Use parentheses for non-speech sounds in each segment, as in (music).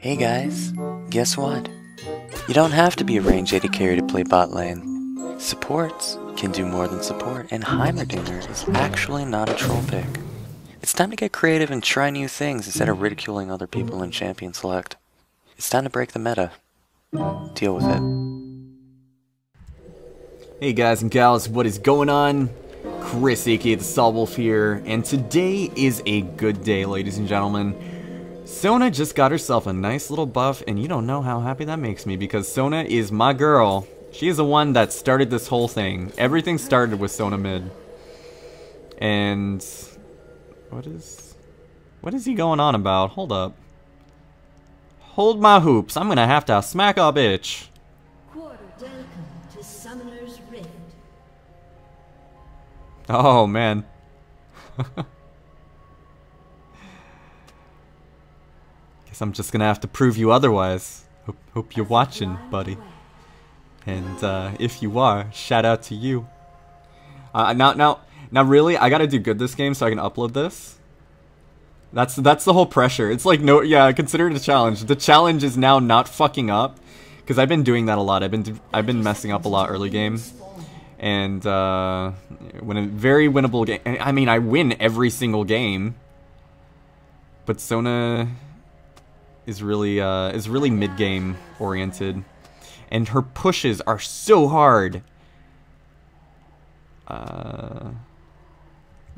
Hey guys, guess what? You don't have to be a range AD carry to play bot lane. Supports can do more than support, and Heimerdinger is actually not a troll pick. It's time to get creative and try new things instead of ridiculing other people in Champion Select. It's time to break the meta. Deal with it. Hey guys and gals, what is going on? Chris, aka the Solwolf here, and today is a good day, ladies and gentlemen. Sona just got herself a nice little buff, and you don't know how happy that makes me, because Sona is my girl. She is the one that started this whole thing. Everything started with Sona mid. And... What is... What is he going on about? Hold up. Hold my hoops. I'm gonna have to smack a bitch. Quarter to Summoner's Rift. Oh, man. (laughs) Guess I'm just gonna have to prove you otherwise. Hope, hope you're watching, buddy. And uh, if you are, shout out to you. Uh, now, now, now, really, I gotta do good this game so I can upload this. That's that's the whole pressure. It's like no, yeah, consider it a challenge. The challenge is now not fucking up, because I've been doing that a lot. I've been I've been messing up a lot early game, and uh, when a very winnable game. I mean, I win every single game, but Sona is really uh, is really mid game oriented, and her pushes are so hard. Uh,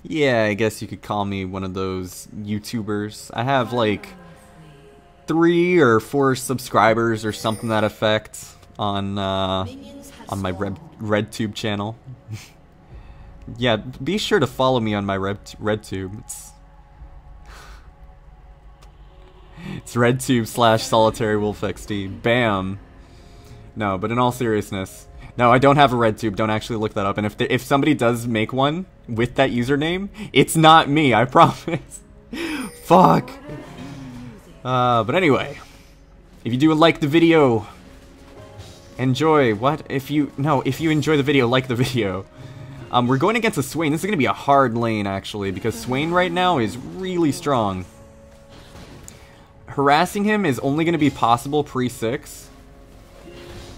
yeah, I guess you could call me one of those YouTubers. I have like three or four subscribers or something that effect on uh, on my Red RedTube channel. (laughs) yeah, be sure to follow me on my Red RedTube. It's it's RedTube slash Solitary Wolf XD. Bam. No, but in all seriousness, no, I don't have a RedTube. Don't actually look that up. And if the, if somebody does make one with that username, it's not me. I (laughs) promise. Fuck. Uh, but anyway, if you do like the video, enjoy. What if you no? If you enjoy the video, like the video. Um, we're going against a Swain. This is gonna be a hard lane actually because Swain right now is really strong. Harassing him is only gonna be possible pre six.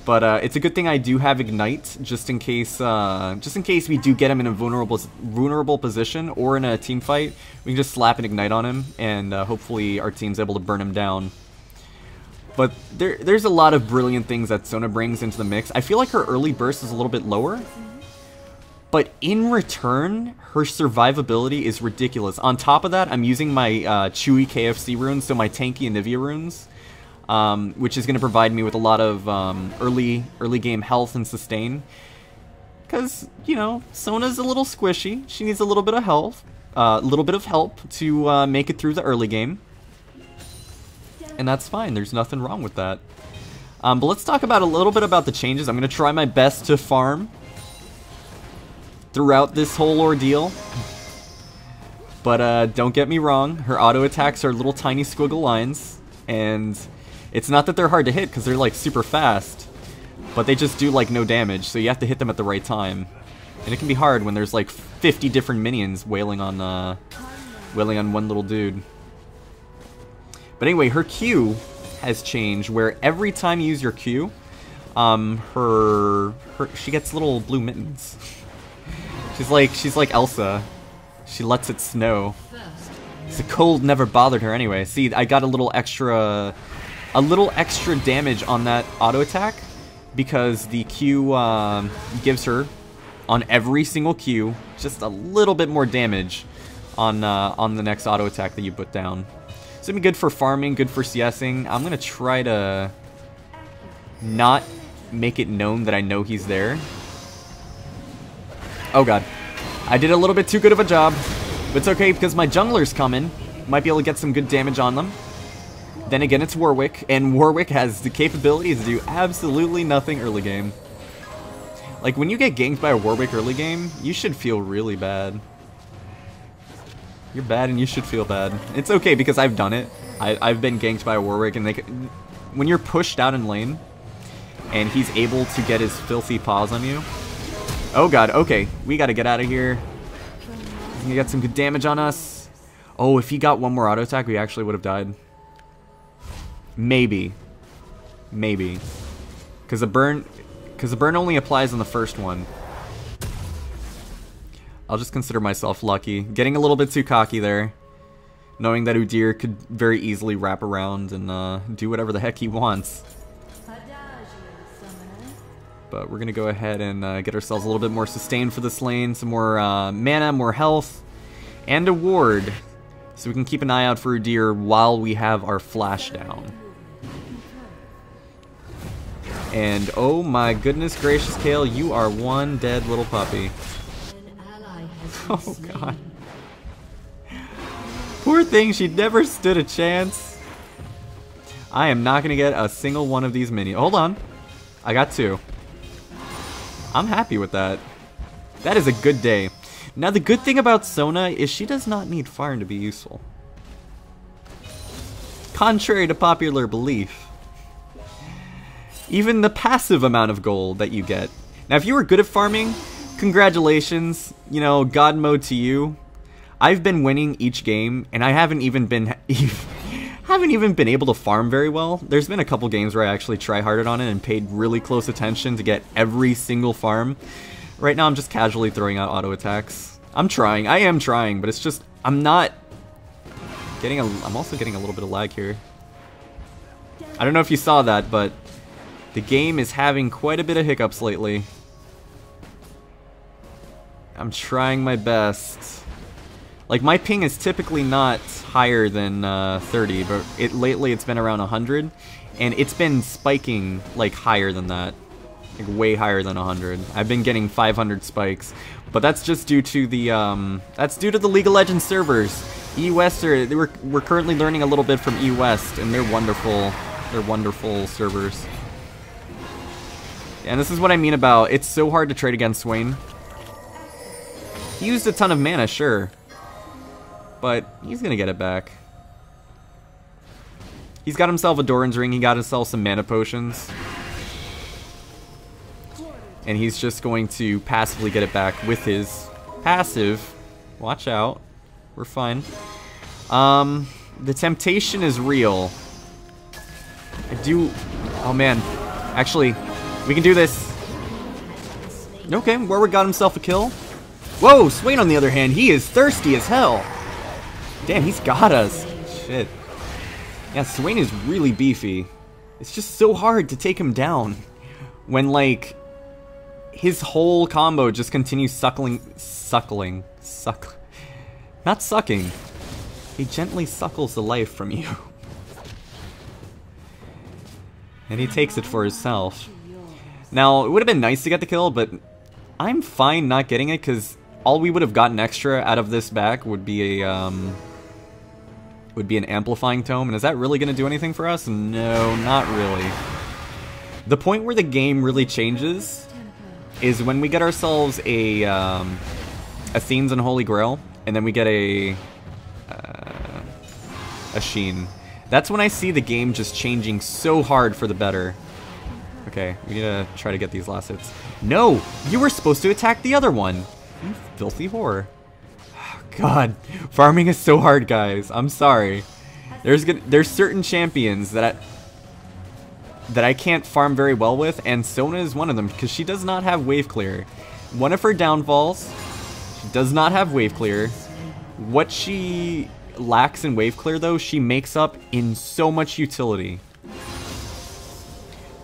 But uh, it's a good thing I do have Ignite, just in case, uh, just in case we do get him in a vulnerable, vulnerable position or in a team fight. We can just slap an Ignite on him, and uh, hopefully our team's able to burn him down. But there, there's a lot of brilliant things that Sona brings into the mix. I feel like her early burst is a little bit lower, but in return, her survivability is ridiculous. On top of that, I'm using my uh, Chewy KFC runes, so my tanky Anivia runes um, which is going to provide me with a lot of um, early early game health and sustain. Because you know, Sona's a little squishy. She needs a little bit of health, a uh, little bit of help to uh, make it through the early game, and that's fine. There's nothing wrong with that. Um, but let's talk about a little bit about the changes. I'm going to try my best to farm throughout this whole ordeal. But uh, don't get me wrong, her auto attacks are little tiny squiggle lines, and it's not that they're hard to hit, because they're, like, super fast. But they just do, like, no damage, so you have to hit them at the right time. And it can be hard when there's, like, 50 different minions wailing on, uh... Wailing on one little dude. But anyway, her Q has changed, where every time you use your Q, um, her... her she gets little blue mittens. She's like, she's like Elsa. She lets it snow. The cold never bothered her anyway. See, I got a little extra a little extra damage on that auto attack because the Q um, gives her on every single Q just a little bit more damage on uh, on the next auto attack that you put down. It's gonna be good for farming, good for CSing. I'm gonna try to not make it known that I know he's there. Oh god. I did a little bit too good of a job. But it's okay because my jungler's coming. Might be able to get some good damage on them. Then again, it's Warwick, and Warwick has the capability to do absolutely nothing early game. Like, when you get ganked by a Warwick early game, you should feel really bad. You're bad and you should feel bad. It's okay because I've done it. I, I've been ganked by a Warwick, and they, when you're pushed out in lane, and he's able to get his filthy paws on you. Oh god, okay. We gotta get out of here. He's gonna some good damage on us. Oh, if he got one more auto attack, we actually would have died. Maybe. Maybe. Because the burn... Because the burn only applies on the first one. I'll just consider myself lucky. Getting a little bit too cocky there. Knowing that Udyr could very easily wrap around and uh, do whatever the heck he wants. But we're going to go ahead and uh, get ourselves a little bit more sustained for this lane. Some more uh, mana, more health, and a ward. So we can keep an eye out for Udyr while we have our flash down. And oh my goodness gracious, Kayle, you are one dead little puppy. An (laughs) ally has been Oh god. Poor thing, she never stood a chance. I am not gonna get a single one of these mini. Hold on. I got two. I'm happy with that. That is a good day. Now the good thing about Sona is she does not need farm to be useful. Contrary to popular belief. Even the passive amount of gold that you get. Now if you were good at farming, congratulations, you know, god mode to you. I've been winning each game and I haven't even been (laughs) haven't even been able to farm very well. There's been a couple games where I actually try-harded on it and paid really close attention to get every single farm. Right now I'm just casually throwing out auto attacks. I'm trying. I am trying, but it's just I'm not getting a I'm also getting a little bit of lag here. I don't know if you saw that, but the game is having quite a bit of hiccups lately. I'm trying my best. Like my ping is typically not higher than uh, 30, but it lately it's been around 100, and it's been spiking like higher than that, like way higher than 100. I've been getting 500 spikes, but that's just due to the um, that's due to the League of Legends servers. E West are they were we're currently learning a little bit from E West, and they're wonderful. They're wonderful servers. And this is what I mean about it's so hard to trade against Swain. He used a ton of mana, sure. But he's gonna get it back. He's got himself a Doran's ring, he got himself some mana potions. And he's just going to passively get it back with his passive. Watch out. We're fine. Um, the temptation is real. I do... Oh man. Actually, we can do this. Okay, Warwick got himself a kill. Whoa, Swain on the other hand, he is thirsty as hell. Damn, he's got us. Shit. Yeah, Swain is really beefy. It's just so hard to take him down. When, like, his whole combo just continues suckling, suckling, suck, not sucking. He gently suckles the life from you. (laughs) and he takes it for himself. Now, it would have been nice to get the kill, but I'm fine not getting it because all we would have gotten extra out of this back would be a um, would be an amplifying tome. And is that really going to do anything for us? No, not really. The point where the game really changes is when we get ourselves a um, Athene's Unholy Grail, and then we get a uh, a Sheen. That's when I see the game just changing so hard for the better. Okay, we need to try to get these last hits. No! You were supposed to attack the other one! You filthy whore. God, farming is so hard, guys. I'm sorry. There's gonna, there's certain champions that I, that I can't farm very well with, and Sona is one of them because she does not have wave clear. One of her downfalls, she does not have wave clear. What she lacks in wave clear, though, she makes up in so much utility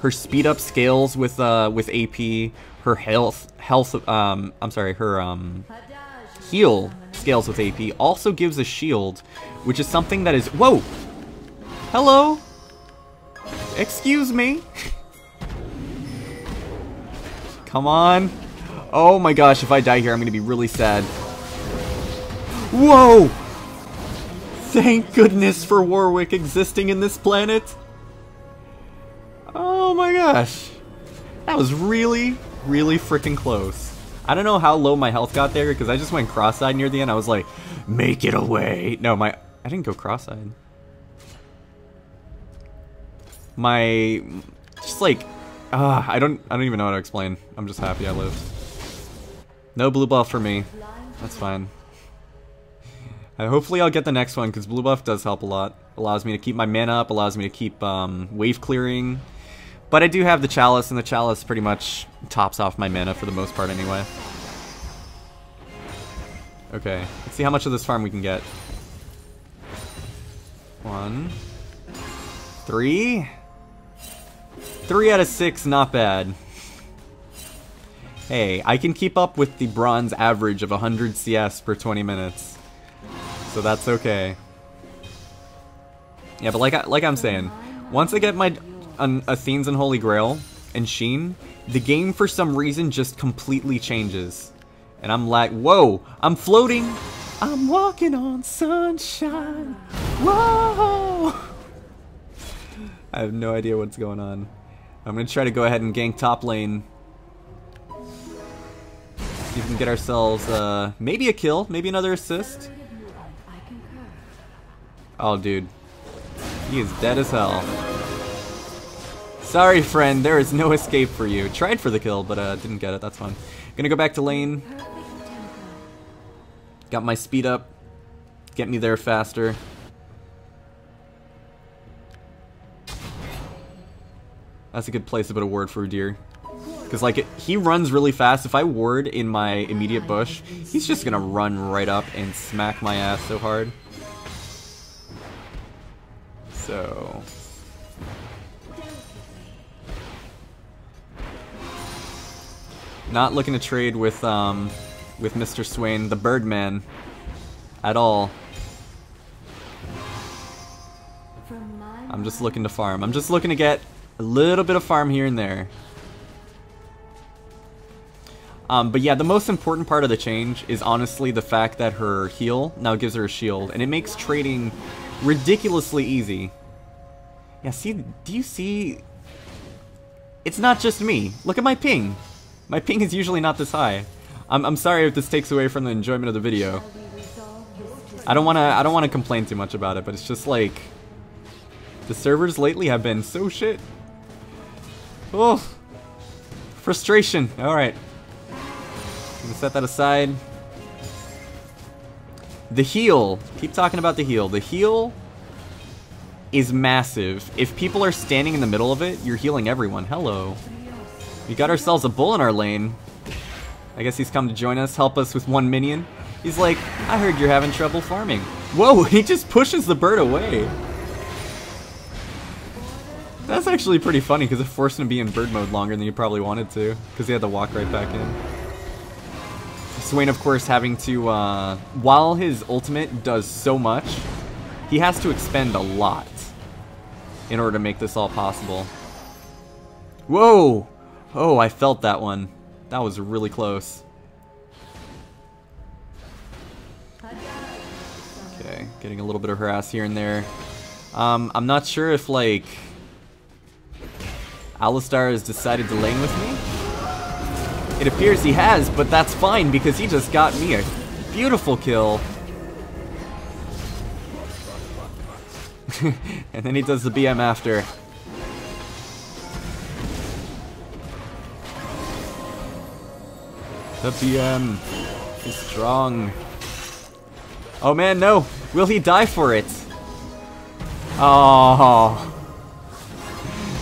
her speed up scales with uh with AP, her health health um I'm sorry, her um heal scales with AP also gives a shield, which is something that is whoa. Hello. Excuse me. (laughs) Come on. Oh my gosh, if I die here, I'm gonna be really sad. Whoa! Thank goodness for Warwick existing in this planet. Oh my gosh. That was really, really freaking close. I don't know how low my health got there because I just went cross-eyed near the end. I was like, make it away. No, my I didn't go cross-eyed. My just like ah, I don't I don't even know how to explain. I'm just happy I lived. No blue buff for me. That's fine. Uh, hopefully I'll get the next one because blue buff does help a lot. Allows me to keep my mana up, allows me to keep um, wave clearing. But I do have the Chalice, and the Chalice pretty much tops off my mana for the most part anyway. Okay, let's see how much of this farm we can get. One. Three? Three out of six, not bad. Hey, I can keep up with the bronze average of 100 CS per 20 minutes. So that's okay. Yeah, but like, I, like I'm saying, once I get my um, Athene's Unholy Grail and Sheen, the game for some reason just completely changes. And I'm like, whoa, I'm floating. I'm walking on sunshine. Whoa! I have no idea what's going on. I'm gonna try to go ahead and gank top lane See if we can get ourselves uh, maybe a kill, maybe another assist. Oh, dude. He is dead as hell. Sorry, friend, there is no escape for you. Tried for the kill, but uh, didn't get it. That's fine. Gonna go back to lane. Got my speed up. Get me there faster. That's a good place to put a word for Udyr. Because, like, he runs really fast. If I ward in my immediate bush, he's just gonna run right up and smack my ass so hard. So... Not looking to trade with, um, with Mr. Swain, the Birdman, at all. I'm just looking to farm. I'm just looking to get a little bit of farm here and there. Um, but yeah, the most important part of the change is honestly the fact that her heal now gives her a shield, and it makes trading ridiculously easy. Yeah, see, do you see? It's not just me. Look at my ping. My ping is usually not this high. I'm, I'm sorry if this takes away from the enjoyment of the video. I don't wanna I don't wanna complain too much about it, but it's just like the servers lately have been so shit. Oh, frustration. All right set that aside. The heal. Keep talking about the heal. The heal is massive. If people are standing in the middle of it, you're healing everyone. Hello. We got ourselves a bull in our lane. I guess he's come to join us, help us with one minion. He's like, I heard you're having trouble farming. Whoa, (laughs) he just pushes the bird away. That's actually pretty funny because it forced him to be in bird mode longer than he probably wanted to. Because he had to walk right back in. Swain, of course, having to, uh, while his ultimate does so much, he has to expend a lot in order to make this all possible. Whoa! Oh, I felt that one. That was really close. Okay, getting a little bit of harass here and there. Um, I'm not sure if, like, Alistar has decided to lane with me. It appears he has, but that's fine because he just got me a beautiful kill. (laughs) and then he does the BM after. The BM is strong. Oh man, no! Will he die for it? Oh.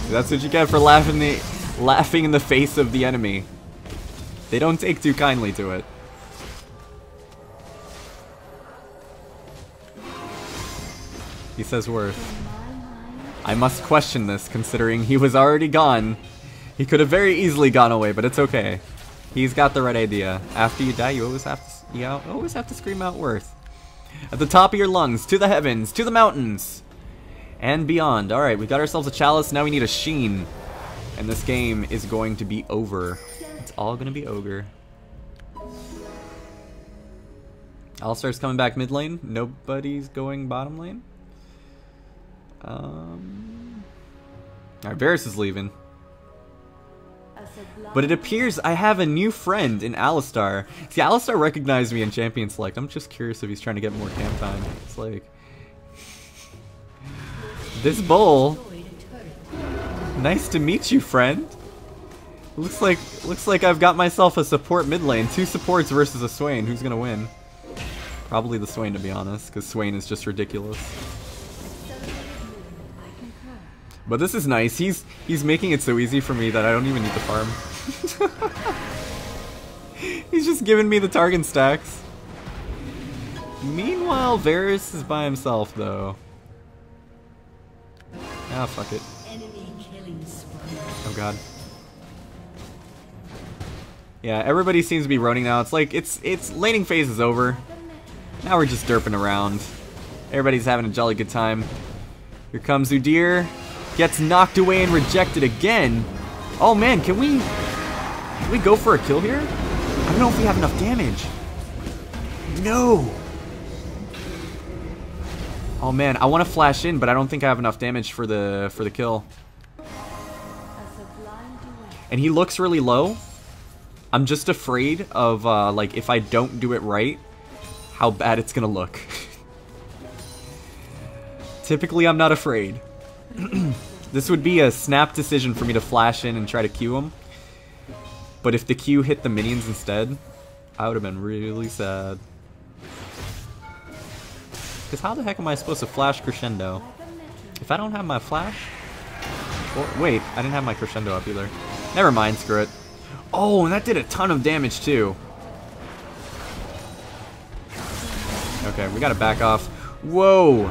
That's what you get for laughing the laughing in the face of the enemy. They don't take too kindly to it. He says worth. I must question this, considering he was already gone. He could have very easily gone away, but it's okay. He's got the right idea. After you die, you always have to, you always have to scream out worth. At the top of your lungs, to the heavens, to the mountains, and beyond. Alright, we got ourselves a chalice, now we need a sheen. And this game is going to be over It's all gonna be Ogre. Alistar's coming back mid lane. Nobody's going bottom lane. Um, Alright, Varus is leaving. But it appears I have a new friend in Alistar. See, Alistar recognized me in Champion Select. I'm just curious if he's trying to get more camp time. It's like... This bowl... Nice to meet you, friend. Looks like looks like I've got myself a support mid lane. Two supports versus a Swain. Who's gonna win? Probably the Swain to be honest, because Swain is just ridiculous. But this is nice. He's he's making it so easy for me that I don't even need to farm. (laughs) he's just giving me the target stacks. Meanwhile, Varus is by himself though. Ah, fuck it. Enemy killing spree. Oh god. Yeah, everybody seems to be running now. It's like it's it's laning phase is over. Now we're just derping around. Everybody's having a jolly good time. Here comes Udyr. Gets knocked away and rejected again. Oh man, can we can we go for a kill here? I don't know if we have enough damage. No. Oh man, I want to flash in, but I don't think I have enough damage for the for the kill. And he looks really low. I'm just afraid of uh, like if I don't do it right, how bad it's gonna look. (laughs) Typically, I'm not afraid. (clears throat) this would be a snap decision for me to flash in and try to Q him. But if the Q hit the minions instead, I would have been really sad. Because how the heck am I supposed to flash crescendo? If I don't have my flash? Well, wait, I didn't have my crescendo up either. Never mind, screw it. Oh, and that did a ton of damage too. Okay, we gotta back off. Whoa!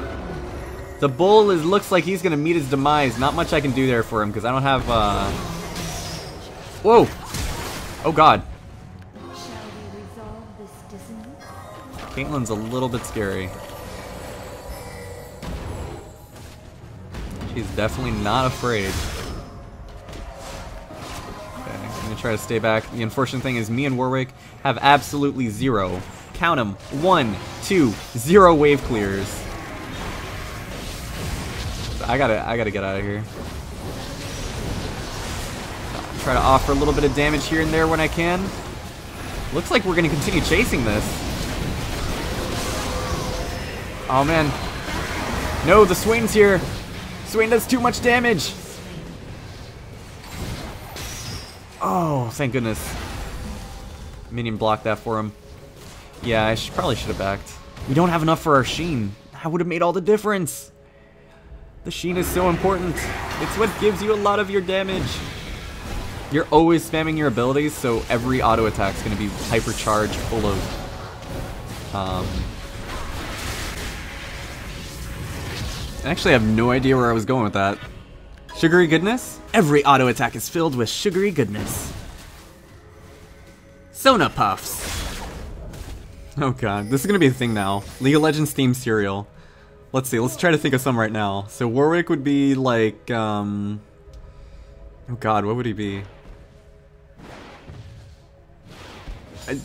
The bull is looks like he's gonna meet his demise. Not much I can do there for him because I don't have. Uh... Whoa! Oh God! Caitlyn's a little bit scary. She's definitely not afraid. Okay, I'm gonna try to stay back. The unfortunate thing is me and Warwick have absolutely zero. Count them. One, two, zero wave clears. I gotta, I gotta get out of here. Try to offer a little bit of damage here and there when I can. Looks like we're gonna continue chasing this. Oh man. No, the Swain's here. Swain does too much damage. Oh, thank goodness. Minion blocked that for him. Yeah, I should, probably should have backed. We don't have enough for our Sheen. That would have made all the difference. The Sheen is so important. It's what gives you a lot of your damage. You're always spamming your abilities, so every auto attack is going to be hypercharged, full of... Um, I actually have no idea where I was going with that. Sugary goodness? Every auto attack is filled with sugary goodness. Sona Puffs. Oh god, this is gonna be a thing now. League of Legends themed cereal. Let's see, let's try to think of some right now. So Warwick would be like, um... Oh god, what would he be? I...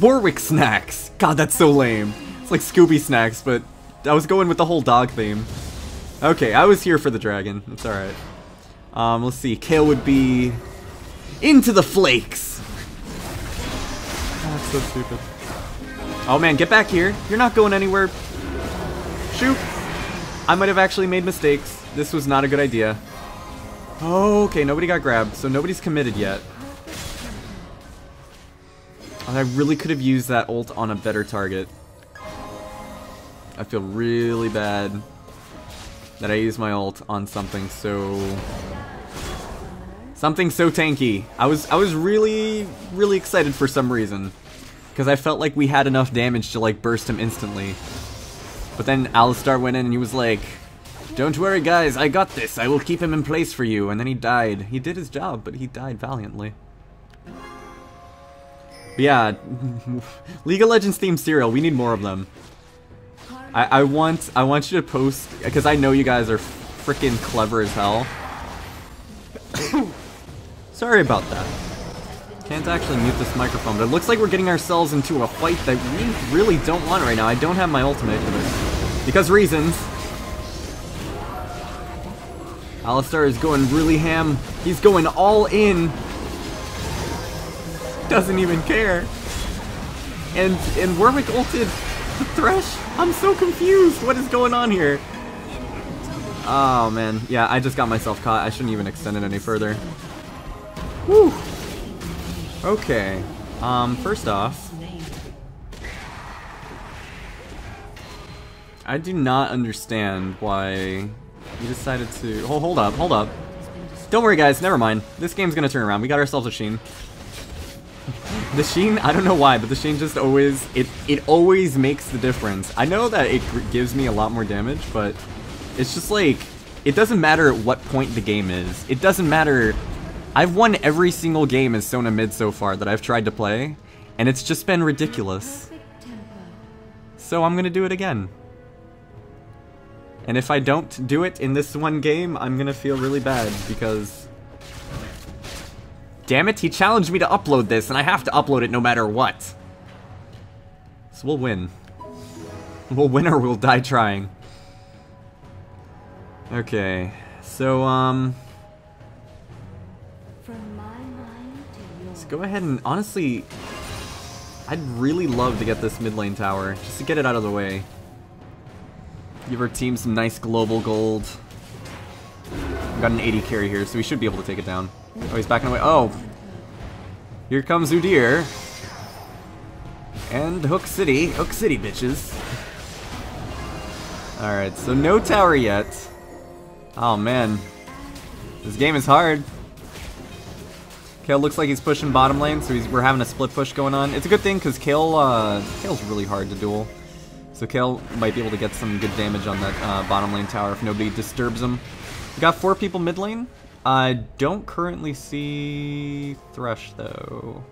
Warwick snacks! God, that's so lame. It's like Scooby snacks, but I was going with the whole dog theme. Okay, I was here for the dragon. It's alright. Um, let's see. Kayle would be... Into the flakes! That's so stupid. Oh man, get back here. You're not going anywhere. Shoot! I might have actually made mistakes. This was not a good idea. Okay, nobody got grabbed, so nobody's committed yet. I really could have used that ult on a better target. I feel really bad that I used my ult on something so something so tanky. I was I was really really excited for some reason because I felt like we had enough damage to like burst him instantly. But then Alistar went in and he was like, "Don't worry, guys, I got this. I will keep him in place for you." And then he died. He did his job, but he died valiantly. But yeah, (laughs) League of Legends themed cereal. We need more of them. I, I want I want you to post because I know you guys are freaking clever as hell. (coughs) Sorry about that. Can't actually mute this microphone, but it looks like we're getting ourselves into a fight that we really don't want right now. I don't have my ultimate for this. because reasons. Alistar is going really ham. He's going all in. Doesn't even care. And and Warwick ulted the Thresh. I'm so confused. What is going on here? Oh man, yeah, I just got myself caught. I shouldn't even extend it any further. Whew. Okay. Um, first off, I do not understand why You decided to... Oh, hold up, hold up. Don't worry, guys. Never mind. This game's gonna turn around. We got ourselves a Sheen. the Sheen, I don't know why, but the Sheen just always... It, it always makes the difference. I know that it gives me a lot more damage, but it's just like... It doesn't matter at what point the game is. It doesn't matter... I've won every single game as Sona mid so far that I've tried to play, and it's just been ridiculous. So I'm gonna do it again. And if I don't do it in this one game, I'm gonna feel really bad because... Damn it, he challenged me to upload this, and I have to upload it no matter what. So we'll win. We'll win or we'll die trying. Okay, so, um... go ahead and, honestly... I'd really love to get this mid lane tower, just to get it out of the way. Give our team some nice global gold. Got an AD carry here, so we should be able to take it down. Oh, he's backing away. Oh! Here comes Udyr. And Hook City. Hook City, bitches. Alright, so no tower yet. Oh, man. This game is hard. Kayle looks like he's pushing bottom lane, so we're having a split push going on. It's a good thing, because Kayle, uh, Kayle's really hard to duel. So Kayle might be able to get some good damage on that uh, bottom lane tower if nobody disturbs him. We got four people mid lane. I don't currently see Thresh though.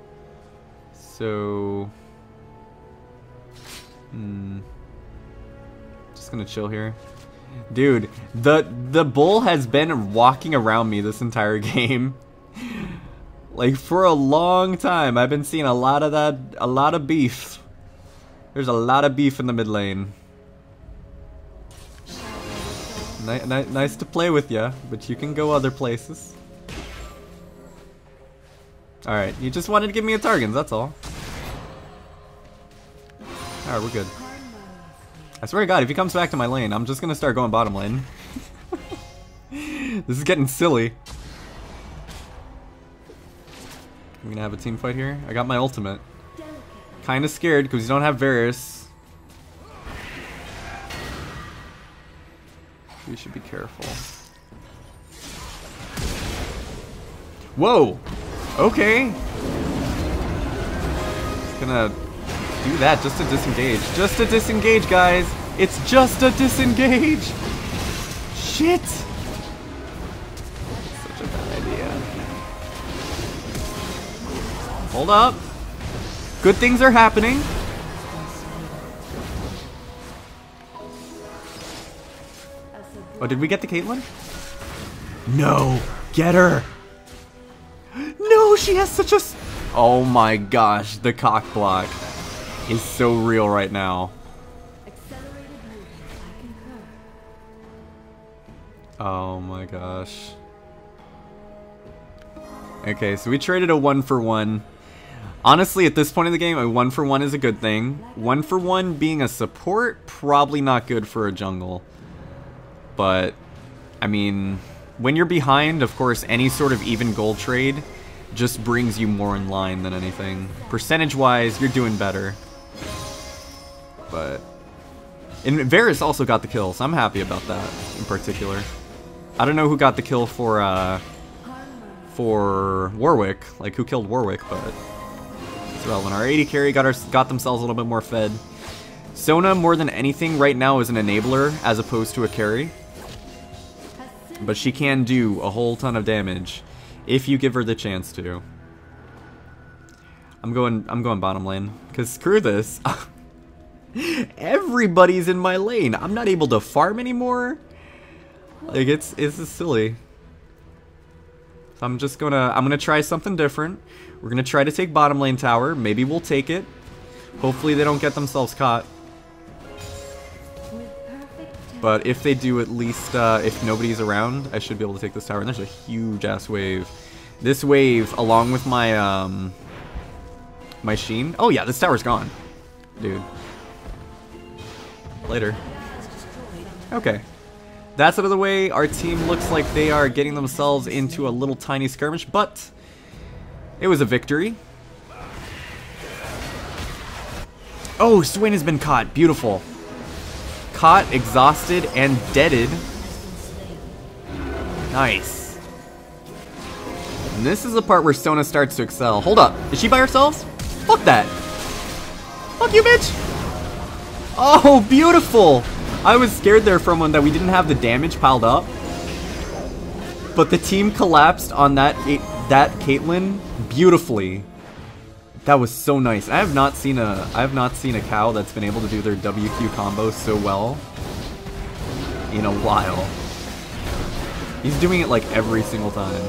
So... Hmm. Just gonna chill here. Dude, the the bull has been walking around me this entire (laughs) game. Like for a long time. I've been seeing a lot of that a lot of beef. There's a lot of beef in the mid lane. Ni ni nice to play with ya, but you can go other places. Alright, you just wanted to give me a Targon's, that's all. Alright, we're good. I swear to god, if he comes back to my lane, I'm just gonna start going bottom lane. (laughs) this is getting silly. We're gonna have a team fight here. I got my ultimate. Kinda scared because you don't have Varus. We should be careful. Whoa! Okay. Just gonna do that just to disengage. Just to disengage, guys! It's just a disengage! Shit! Hold up. Good things are happening. Oh, did we get the Caitlyn? No! Get her! No, she has such a... Oh my gosh, the cock block is so real right now. Oh my gosh. Okay, so we traded a one for one. Honestly, at this point in the game, a one for one is a good thing. One for one being a support, probably not good for a jungle. But, I mean, when you're behind, of course, any sort of even gold trade just brings you more in line than anything. Percentage-wise, you're doing better. But, and Varus also got the kill, so I'm happy about that in particular. I don't know who got the kill for uh, for Warwick, like who killed Warwick, but relevant. Our AD carry got our, got themselves a little bit more fed. Sona, more than anything, right now is an enabler as opposed to a carry, but she can do a whole ton of damage if you give her the chance to. I'm going. I'm going bottom lane because screw this. (laughs) Everybody's in my lane. I'm not able to farm anymore. Like it's it's silly. So I'm just gonna I'm gonna try something different. We're gonna try to take bottom lane tower. Maybe we'll take it. Hopefully they don't get themselves caught. But if they do, at least uh, if nobody's around, I should be able to take this tower. And there's a huge ass wave. This wave, along with my um my sheen. Oh yeah, this tower's gone, dude. Later. Okay. That's out of the way. Our team looks like they are getting themselves into a little tiny skirmish, but it was a victory. Oh, Swain has been caught. Beautiful. Caught, exhausted, and deaded. Nice. And this is the part where Sona starts to excel. Hold up. Is she by herself? Fuck that. Fuck you, bitch. Oh, beautiful. I was scared there for a moment that we didn't have the damage piled up. But the team collapsed on that that Caitlyn beautifully. That was so nice. I have not seen a I have not seen a cow that's been able to do their WQ combo so well in a while. He's doing it like every single time.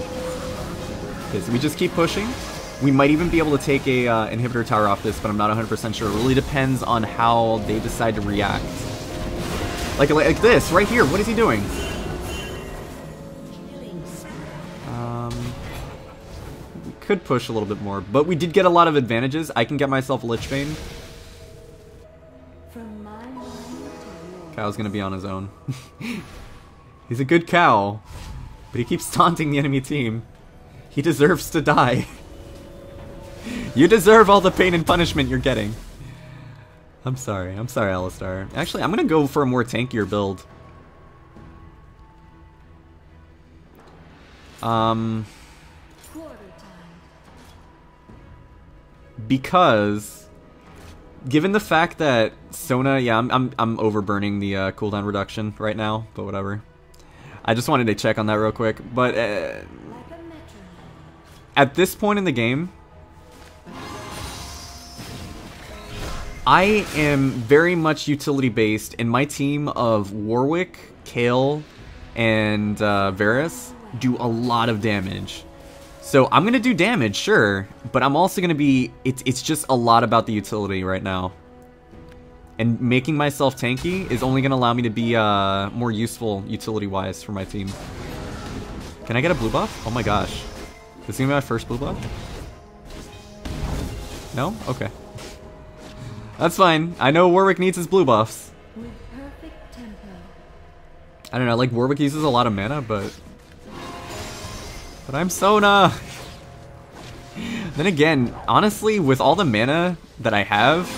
Okay, so we just keep pushing. We might even be able to take a uh, inhibitor tower off this, but I'm not 100% sure. It really depends on how they decide to react. Like, like this, right here. What is he doing? Um, we could push a little bit more, but we did get a lot of advantages. I can get myself Lich Bane. Cow's gonna be on his own. (laughs) He's a good cow, but he keeps (laughs) taunting the enemy team. He deserves to die. (laughs) you deserve all the pain and punishment you're getting. I'm sorry. I'm sorry, Alistar. Actually, I'm going to go for a more tankier build. Um... Because... Given the fact that Sona, yeah, I'm, I'm, I'm overburning the uh, cooldown reduction right now, but whatever. I just wanted to check on that real quick. But uh, at this point in the game, I am very much utility based, and my team of Warwick, Kayle, and uh, Varus do a lot of damage. So I'm gonna do damage, sure, but I'm also gonna be. It's it's just a lot about the utility right now. And making myself tanky is only gonna allow me to be uh, more useful utility-wise for my team. Can I get a blue buff? Oh my gosh. This is gonna be my first blue buff? No? Okay. That's fine. I know Warwick needs his blue buffs. I don't know, like Warwick uses a lot of mana, but... But I'm Sona! (laughs) then again, honestly, with all the mana that I have,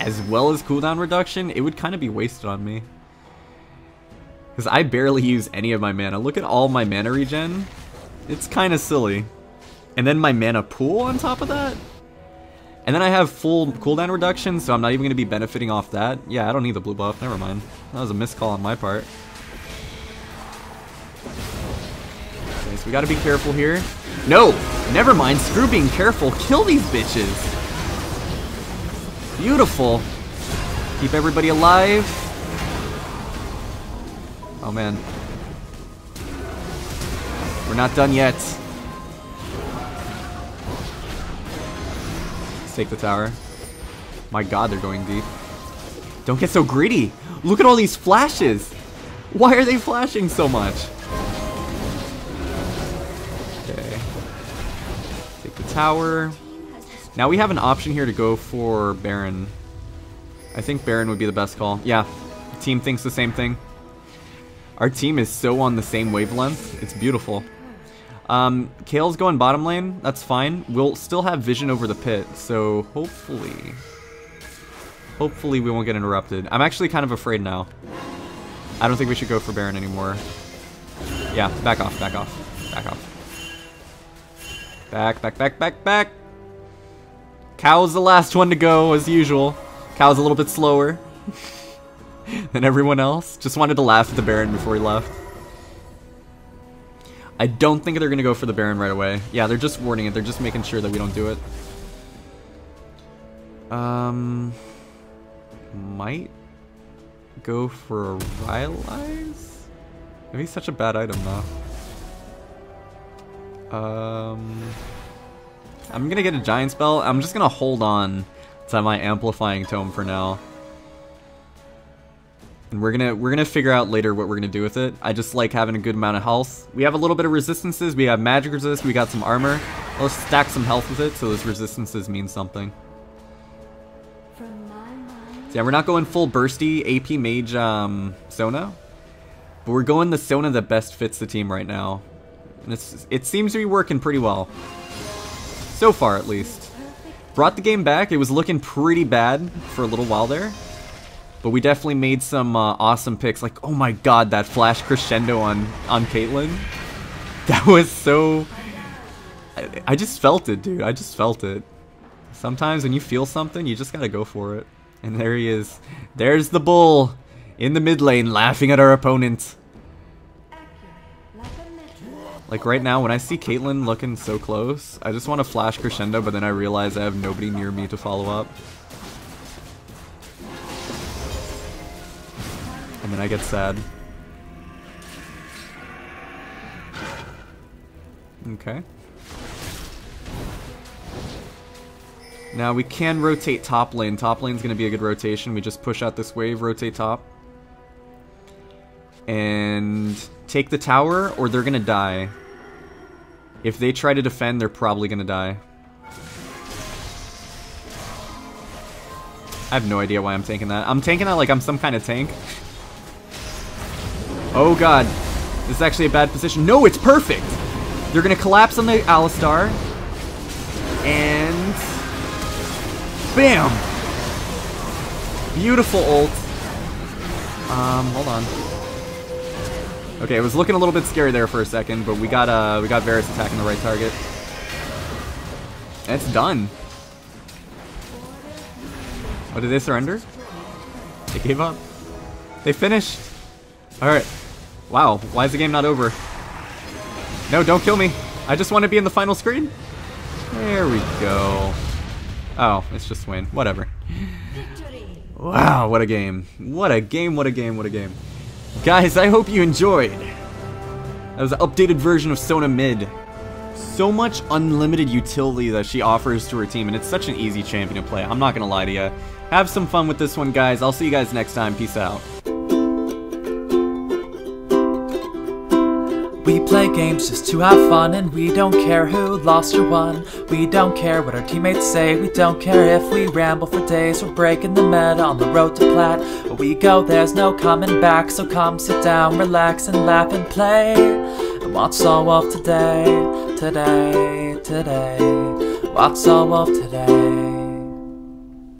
as well as cooldown reduction, it would kind of be wasted on me. Because I barely use any of my mana. Look at all my mana regen. It's kind of silly. And then my mana pool on top of that? And then I have full cooldown reduction, so I'm not even going to be benefiting off that. Yeah, I don't need the blue buff. Never mind. That was a miscall on my part. Okay, so we got to be careful here. No! Never mind. Screw being careful. Kill these bitches. Beautiful. Keep everybody alive. Oh, man. We're not done yet. Take the tower. My god, they're going deep. Don't get so greedy! Look at all these flashes! Why are they flashing so much? Okay. Take the tower. Now we have an option here to go for Baron. I think Baron would be the best call. Yeah, the team thinks the same thing. Our team is so on the same wavelength. It's beautiful. Um, Kayle's going bottom lane. That's fine. We'll still have vision over the pit, so hopefully... Hopefully we won't get interrupted. I'm actually kind of afraid now. I don't think we should go for Baron anymore. Yeah, back off, back off, back off. Back, back, back, back, back! Cow's the last one to go, as usual. Cow's a little bit slower (laughs) than everyone else. Just wanted to laugh at the Baron before he left. I don't think they're going to go for the Baron right away. Yeah, they're just warning it. They're just making sure that we don't do it. Um, might go for a Rylai's? Maybe such a bad item, though. Um, I'm going to get a Giant's Belt. I'm just going to hold on to my Amplifying Tome for now. And we're gonna we're gonna figure out later what we're gonna do with it. I just like having a good amount of health. We have a little bit of resistances. We have magic resist. We got some armor. Let's stack some health with it so those resistances mean something. So yeah, we're not going full bursty AP mage um, Sona, but we're going the Sona that best fits the team right now. And it's, it seems to be working pretty well. So far, at least. Brought the game back. It was looking pretty bad for a little while there. But we definitely made some uh, awesome picks. Like, oh my god, that flash crescendo on, on Caitlyn. (laughs) That was so... I, I just felt it, dude. I just felt it. Sometimes when you feel something, you just gotta go for it. And there he is. There's the bull in the mid lane laughing at our opponent. Like right now, when I see Caitlyn looking so close, I just want to flash crescendo, but then I realize I have nobody near me to follow up. And then I get sad. Okay. Now we can rotate top lane. Top lane's gonna be a good rotation. We just push out this wave, rotate top. And take the tower, or they're gonna die. If they try to defend, they're probably gonna die. I have no idea why I'm tanking that. I'm tanking that like I'm some kind of tank. Oh god. This is actually a bad position. No, it's perfect! They're gonna collapse on the Alistar. And... Bam! Beautiful ult. Um, hold on. Okay, it was looking a little bit scary there for a second, but we got uh we got Varus attacking the right target. And it's done. Oh, did they surrender? They gave up. They finished. Alright. Wow, why is the game not over? No, don't kill me. I just want to be in the final screen. There we go. Oh, it's just win. Whatever. Wow, what a game. What a game, what a game, what a game. Guys, I hope you enjoyed. That was an updated version of Sona Mid. So much unlimited utility that she offers to her team, and it's such an easy champion to play. I'm not gonna lie to you. Have some fun with this one, guys. I'll see you guys next time. Peace out. We play games just to have fun and we don't care who lost or won. We don't care what our teammates say, we don't care if we ramble for days. We're breaking the meta on the road to plat. We go, there's no coming back, so come sit down, relax and laugh and play. And watch Solwolf today, today, today. Watch Solwolf today.